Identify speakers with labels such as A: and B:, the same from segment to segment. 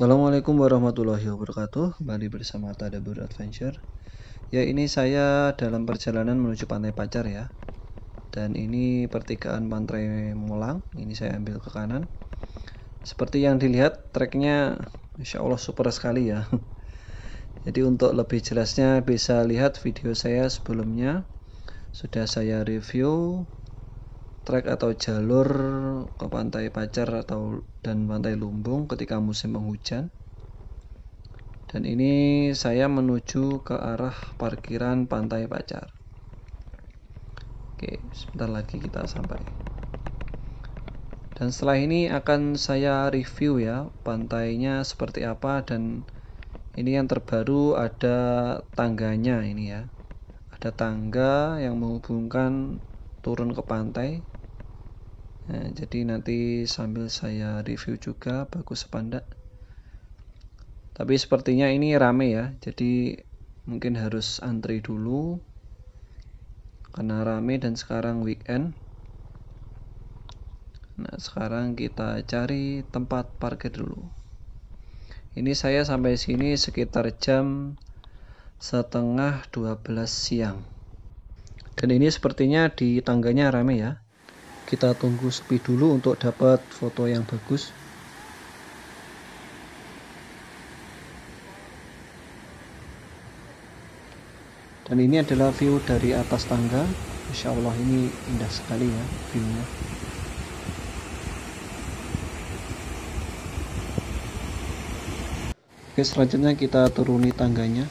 A: Assalamualaikum warahmatullahi wabarakatuh. Kembali bersama Tadabur Adventure. Ya ini saya dalam perjalanan menuju Pantai Pacar ya. Dan ini pertigaan Pantai Mulang. Ini saya ambil ke kanan. Seperti yang dilihat treknya Insya Allah super sekali ya. Jadi untuk lebih jelasnya bisa lihat video saya sebelumnya. Sudah saya review trek atau jalur ke pantai Pacar atau dan pantai Lumbung ketika musim penghujan. Dan ini saya menuju ke arah parkiran pantai Pacar. Oke, sebentar lagi kita sampai. Dan setelah ini akan saya review ya pantainya seperti apa dan ini yang terbaru ada tangganya ini ya. Ada tangga yang menghubungkan turun ke pantai Nah, jadi nanti sambil saya review juga bagus apa. Tapi sepertinya ini rame ya. Jadi mungkin harus antri dulu karena rame dan sekarang weekend. Nah, sekarang kita cari tempat parkir dulu. Ini saya sampai sini sekitar jam setengah 12 siang. Dan ini sepertinya di tangganya rame ya kita tunggu sepi dulu untuk dapat foto yang bagus. Dan ini adalah view dari atas tangga. Insya Allah ini indah sekali ya viewnya. Oke selanjutnya kita turuni tangganya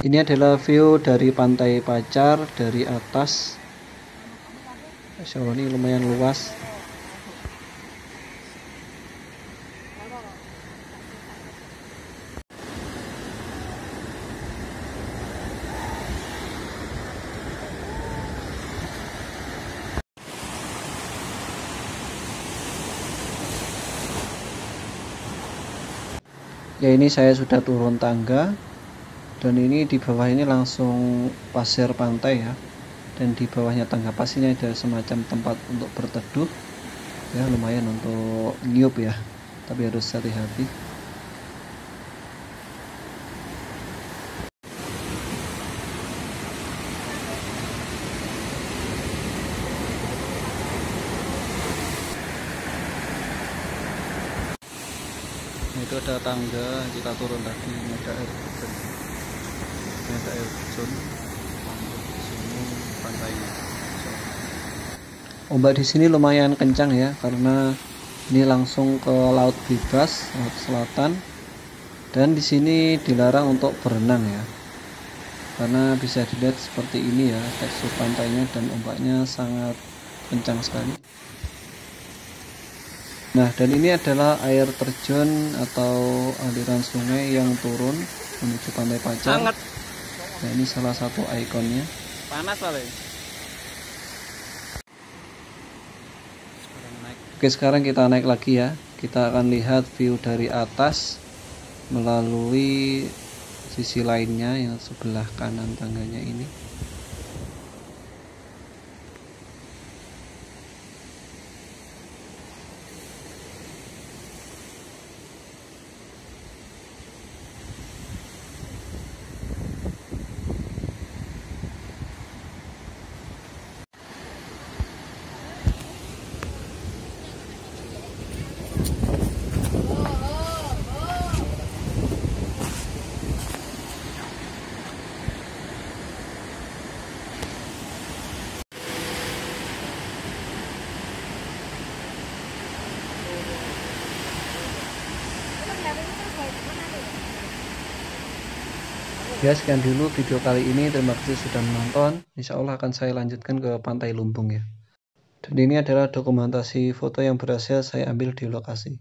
A: Ini adalah view dari pantai Pacar dari atas. Masya Allah ini lumayan luas. Ya ini saya sudah turun tangga dan ini di bawah ini langsung pasir pantai ya. Dan di bawahnya tangga pasirnya ada semacam tempat untuk berteduh. Ya lumayan untuk niup ya. Tapi harus hati-hati. Nah, itu ada tangga kita turun tadi ada air ini ada air terjun sini pantainya ombak di sini lumayan kencang ya karena ini langsung ke laut bebas laut selatan. Dan di sini dilarang untuk berenang ya karena bisa dilihat seperti ini ya tekstur pantainya dan ombaknya sangat kencang sekali. Nah dan ini adalah air terjun atau aliran sungai yang turun menuju pantai Pacar Sangat nah ini salah satu ikonnya. Panas paling oke sekarang kita naik lagi ya. Kita akan lihat view dari atas melalui sisi lainnya yang sebelah kanan tangganya ini Ya sekian dulu video kali ini. Terima kasih sudah menonton. Insya Allah akan saya lanjutkan ke pantai Lumbung ya. Dan ini adalah dokumentasi foto yang berhasil saya ambil di lokasi